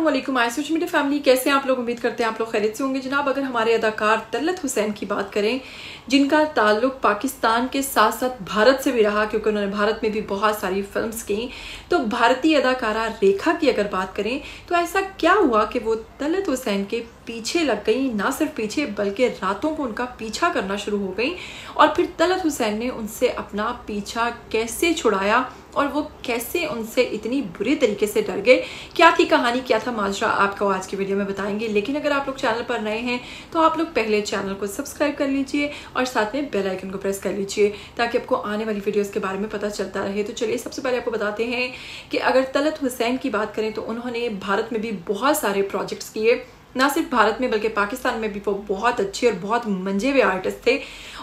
असलम आई social media family कैसे आप लोग? उम्मीद करते हैं आप लोग खैरियत से होंगे। जनाब, अगर हमारे अदाकार तलत हुसैन की बात करें, जिनका ताल्लुक पाकिस्तान के साथ साथ भारत से भी रहा, क्योंकि उन्होंने भारत में भी बहुत सारी फिल्म्स की तो भारतीय अदाकारा रेखा की अगर बात करें तो ऐसा क्या हुआ कि वो तलत हुसैन के पीछे लग गई? ना सिर्फ़ पीछे, बल्कि रातों को उनका पीछा करना शुरू हो गई। और फिर तलत हुसैन ने उनसे अपना पीछा कैसे छुड़ाया? और वो कैसे उनसे इतनी बुरी तरीके से डर गए? क्या थी कहानी? क्या था माजरा? आपको आज की वीडियो में बताएँगे। लेकिन अगर आप लोग चैनल पर नए हैं तो आप लोग पहले चैनल को सब्सक्राइब कर लीजिए और साथ में बेल आइकन को प्रेस कर लीजिए, ताकि आपको आने वाली वीडियोस के बारे में पता चलता रहे। तो चलिए, सबसे पहले आपको बताते हैं कि अगर तलत हुसैन की बात करें तो उन्होंने भारत में भी बहुत सारे प्रोजेक्ट्स किए। ना सिर्फ़ भारत में, बल्कि पाकिस्तान में भी वो बहुत अच्छे और बहुत मंजे हुए आर्टिस्ट थे।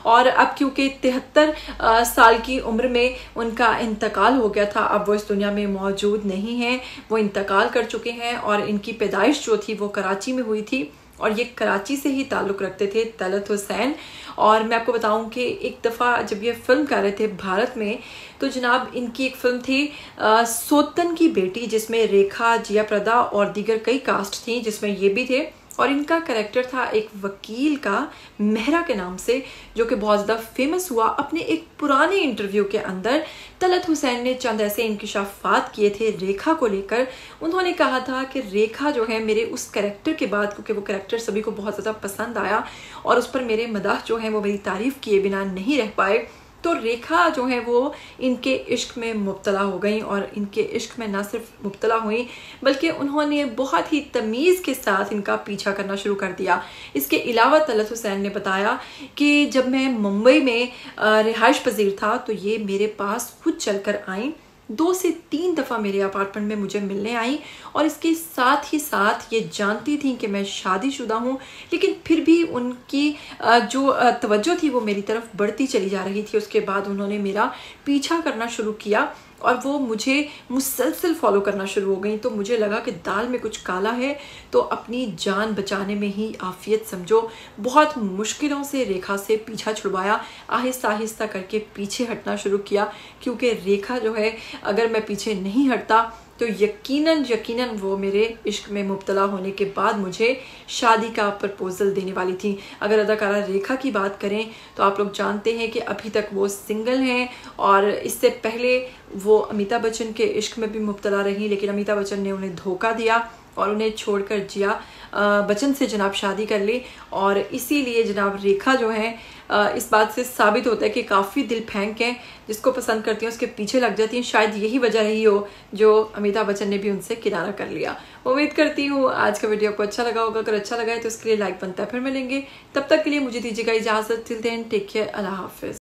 और अब क्योंकि तिहत्तर साल की उम्र में उनका इंतकाल हो गया था, अब वो इस दुनिया में मौजूद नहीं हैं। वो इंतकाल कर चुके हैं और इनकी पैदाइश जो थी वो कराची में हुई थी। और ये कराची से ही ताल्लुक़ रखते थे तलत हुसैन। और मैं आपको बताऊँ कि एक दफ़ा जब ये फ़िल्म कर रहे थे भारत में तो जनाब इनकी एक फ़िल्म थी आ, सोतन की बेटी जिसमें रेखा जिया प्रदा और दीगर कई कास्ट थी जिसमें ये भी थे। और इनका करेक्टर था एक वकील का, मेहरा के नाम से, जो कि बहुत ज़्यादा फ़ेमस हुआ अपने एक पुराने इंटरव्यू के अंदर। तलत हुसैन ने चंद ऐसे इंकशाफात किए थे रेखा को लेकर। उन्होंने कहा था कि रेखा जो है मेरे उस करेक्टर के बाद, क्योंकि वो करेक्टर सभी को बहुत ज़्यादा पसंद आया और उस पर मेरे मदाह जो है वो मेरी तारीफ़ किए बिना नहीं रह पाए। तो रेखा जो है वो इनके इश्क में मुबतला हो गई और इनके इश्क में ना सिर्फ़ मुबतला हुई, बल्कि उन्होंने बहुत ही तमीज़ के साथ इनका पीछा करना शुरू कर दिया। इसके अलावा तलत हुसैन ने बताया कि जब मैं मुंबई में रिहाइश पजीर था तो ये मेरे पास खुद चल कर आई। दो से तीन दफ़ा मेरे अपार्टमेंट में मुझे मिलने आई और इसके साथ ही साथ ये जानती थी कि मैं शादीशुदा हूँ, लेकिन फिर भी उनकी जो तवज्जो थी वो मेरी तरफ़ बढ़ती चली जा रही थी। उसके बाद उन्होंने मेरा पीछा करना शुरू किया। और वो मुझे मुसलसल फॉलो करना शुरू हो गई। तो मुझे लगा कि दाल में कुछ काला है तो अपनी जान बचाने में ही आफियत समझो। बहुत मुश्किलों से रेखा से पीछा छुड़वाया। आहिस्ता आहिस्ता करके पीछे हटना शुरू किया, क्योंकि रेखा जो है, अगर मैं पीछे नहीं हटता तो यकीनन यकीनन वो मेरे इश्क में मुबतला होने के बाद मुझे शादी का प्रपोज़ल देने वाली थी। अगर अदाकारा रेखा की बात करें तो आप लोग जानते हैं कि अभी तक वो सिंगल हैं और इससे पहले वो अमिताभ बच्चन के इश्क में भी मुबतला रही, लेकिन अमिताभ बच्चन ने उन्हें धोखा दिया और उन्हें छोड़कर जिया। बच्चन से जनाब शादी कर ली और इसीलिए जनाब रेखा जो है इस बात से साबित होता है कि काफ़ी दिल फेंक हैं, जिसको पसंद करती हैं, उसके पीछे लग जाती हैं। शायद यही वजह रही हो जो अमिताभ बच्चन ने भी उनसे किनारा कर लिया। उम्मीद करती हूँ आज का वीडियो आपको अच्छा लगा होगा। अगर अच्छा लगा है तो उसके लिए लाइक बनता है। फिर मिलेंगे। तब तक के लिए मुझे दीजिएगा इजाज़त। टिल देन टेक केयर अल्लाह हाफिज़।